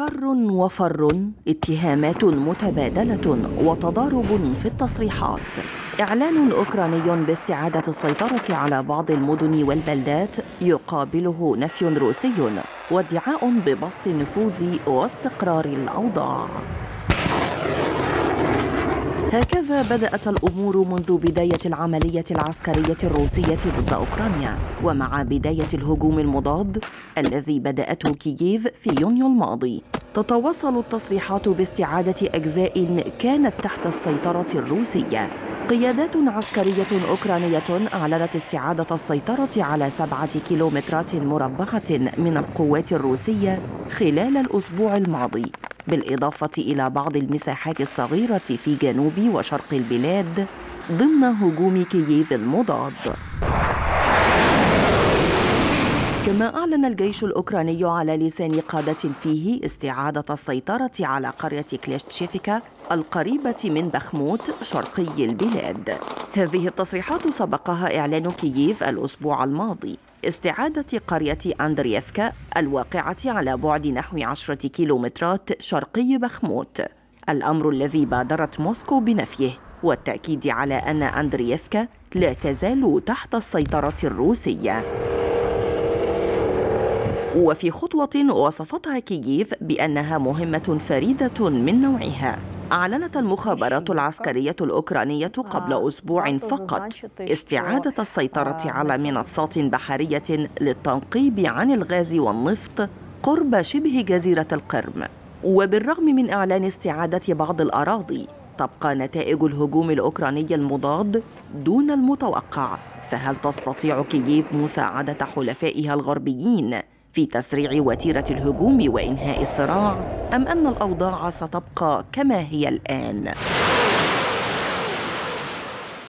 كر وفر اتهامات متبادلة وتضارب في التصريحات. إعلان أوكراني باستعادة السيطرة على بعض المدن والبلدات يقابله نفي روسي وادعاء ببسط النفوذ واستقرار الأوضاع. هكذا بدأت الأمور منذ بداية العملية العسكرية الروسية ضد أوكرانيا ومع بداية الهجوم المضاد الذي بدأته كييف في يونيو الماضي. تتواصل التصريحات باستعادة أجزاء كانت تحت السيطرة الروسية. قيادات عسكرية أوكرانية أعلنت استعادة السيطرة على سبعة كيلومترات مربعة من القوات الروسية خلال الأسبوع الماضي. بالإضافة إلى بعض المساحات الصغيرة في جنوب وشرق البلاد ضمن هجوم كييف المضاد. كما أعلن الجيش الأوكراني على لسان قادة فيه استعادة السيطرة على قرية كليشتشيفيكا القريبة من بخموت شرقي البلاد. هذه التصريحات سبقها إعلان كييف الأسبوع الماضي. استعادة قرية أندريفكا الواقعة على بعد نحو عشرة كيلومترات شرقي بخموت. الأمر الذي بادرت موسكو بنفيه والتأكيد على أن أندريفكا لا تزال تحت السيطرة الروسية. وفي خطوة وصفتها كييف بأنها مهمة فريدة من نوعها. أعلنت المخابرات العسكرية الأوكرانية قبل أسبوع فقط استعادة السيطرة على منصات بحرية للتنقيب عن الغاز والنفط قرب شبه جزيرة القرم. وبالرغم من إعلان استعادة بعض الأراضي تبقى نتائج الهجوم الأوكراني المضاد دون المتوقع. فهل تستطيع كييف مساعدة حلفائها الغربيين في تسريع وتيرة الهجوم وإنهاء الصراع أم أن الأوضاع ستبقى كما هي الآن؟